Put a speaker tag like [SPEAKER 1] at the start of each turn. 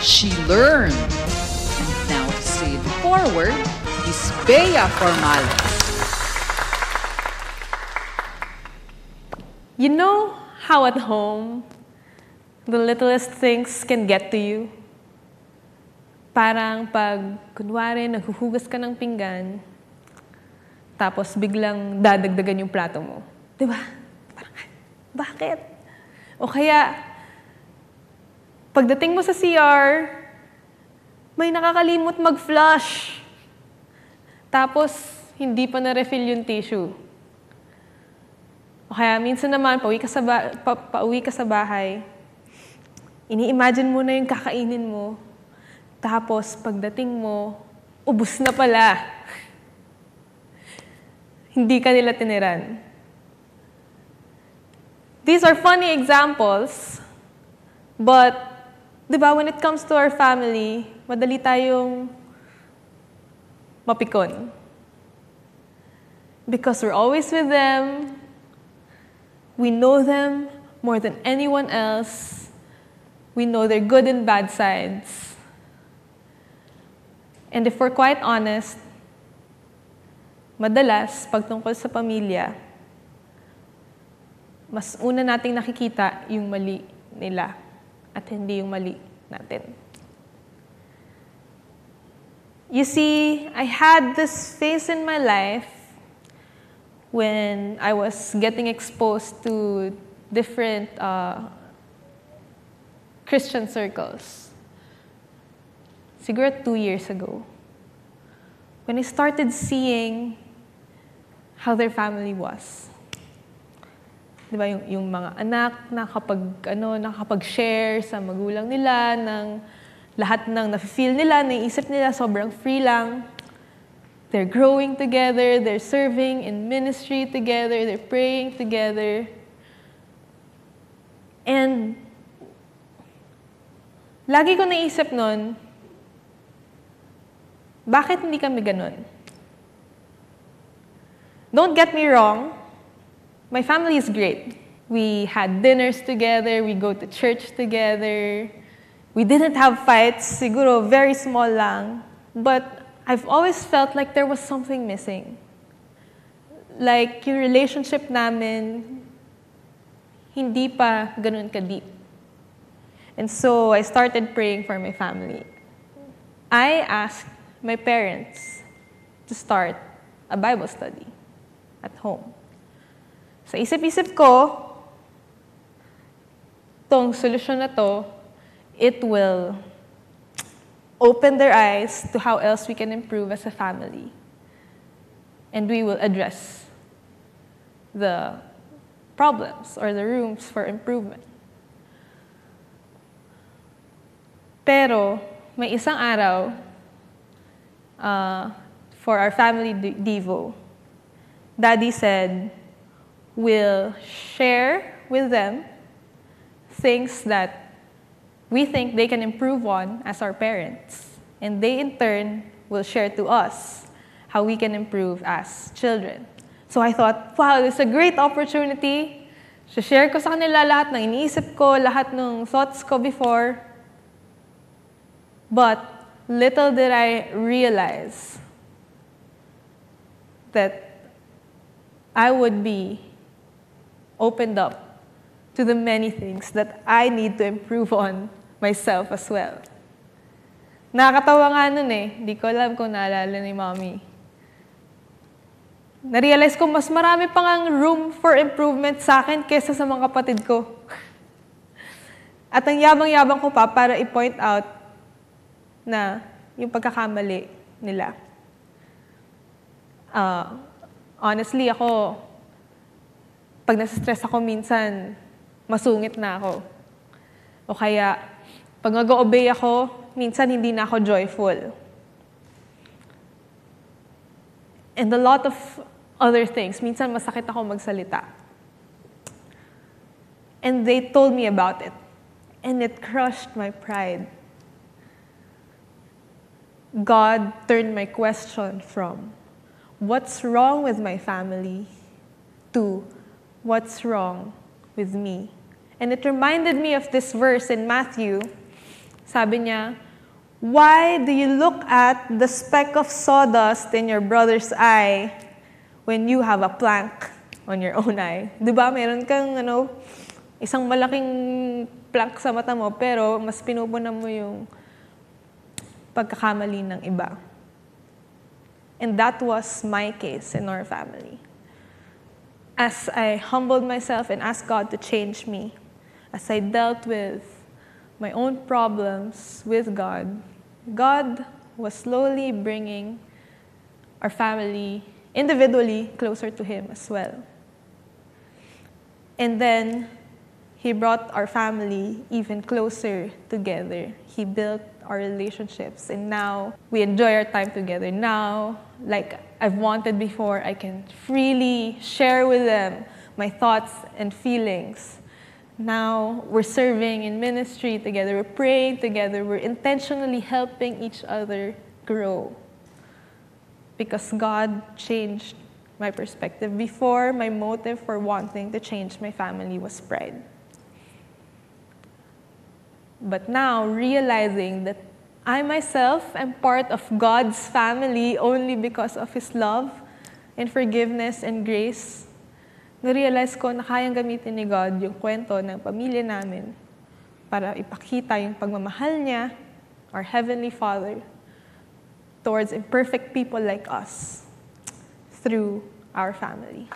[SPEAKER 1] she learned. And now to say the forward is Bea Formales.
[SPEAKER 2] You know how at home, the littlest things can get to you? Parang pag, kunwari, naghuhugas ka ng pinggan, tapos biglang dadagdagan yung plato mo. Di ba? Parang, bakit? O kaya, pagdating mo sa CR, may nakakalimot mag-flush. Tapos, hindi pa na-refill yung tissue. O kaya minsan naman, pauwi ka sa, ba- pa, pauwi ka sa bahay, ini-imagine mo na yung kakainin mo, tapos pagdating mo, ubus na pala. Hindi ka nila tiniran. These are funny examples, but, di ba, when it comes to our family, madali tayong mapikon. Because we're always with them, we know them more than anyone else, we know their good and bad sides. And if we're quite honest, madalas, pagtungkol sa pamilya, mas una nating nakikita yung mali nila at hindi yung mali natin. You see, I had this phase in my life when I was getting exposed to different uh, Christian circles. Siguro two years ago. When I started seeing how their family was. Di ba, yung, yung mga anak na kapag, ano, nakapag-share sa magulang nila ng lahat ng na-feel nila, naiisip nila, sobrang free lang. They're growing together, they're serving in ministry together, they're praying together. And lagi ko naisip nun, bakit hindi kami ganun? Don't get me wrong, my family is great. We had dinners together, we go to church together. We didn't have fights, siguro very small lang. But I've always felt like there was something missing. Like yung relationship namin, hindi pa ganun ka-deep. And so I started praying for my family. I asked my parents to start a Bible study at home. Sa isip-isip ko, tong solusyon na to, it will open their eyes to how else we can improve as a family. And we will address the problems or the rooms for improvement. Pero, may isang araw, uh, for our family de- devo, Daddy said, we'll share with them things that we think they can improve on as our parents. And they, in turn, will share to us how we can improve as children. So I thought, wow, this is a great opportunity. share ko sa kanila lahat ng iniisip ko, lahat ng thoughts ko before. But little did I realize that I would be opened up to the many things that I need to improve on myself as well. Nakakatawa nga nun eh. Hindi ko alam kung naalala ni mommy. Na-realize ko mas marami pang ang room for improvement sa akin kesa sa mga kapatid ko. At ang yabang-yabang ko pa para i-point out na yung pagkakamali nila. Uh, honestly, ako, pag nasa-stress ako minsan, masungit na ako. O kaya, pag nag-obey ako, minsan hindi na ako joyful. And a lot of other things. Minsan masakit ako magsalita. And they told me about it. And it crushed my pride. God turned my question from, what's wrong with my family, to what's wrong with me. And it reminded me of this verse in Matthew Sabi niya, Why do you look at the speck of sawdust in your brother's eye when you have a plank on your own eye? Di ba, meron kang ano, isang malaking plank sa mata mo, pero mas pinupunan mo yung pagkakamali ng iba. And that was my case in our family. As I humbled myself and asked God to change me, as I dealt with my own problems with God, God was slowly bringing our family individually closer to Him as well. And then He brought our family even closer together. He built our relationships, and now we enjoy our time together. Now, like I've wanted before, I can freely share with them my thoughts and feelings. Now we're serving in ministry together, we're praying together, we're intentionally helping each other grow. Because God changed my perspective. Before, my motive for wanting to change my family was pride. But now, realizing that I myself am part of God's family only because of His love and forgiveness and grace, na-realize ko na kayang gamitin ni God yung kwento ng pamilya namin para ipakita yung pagmamahal niya, our Heavenly Father, towards imperfect people like us through our family.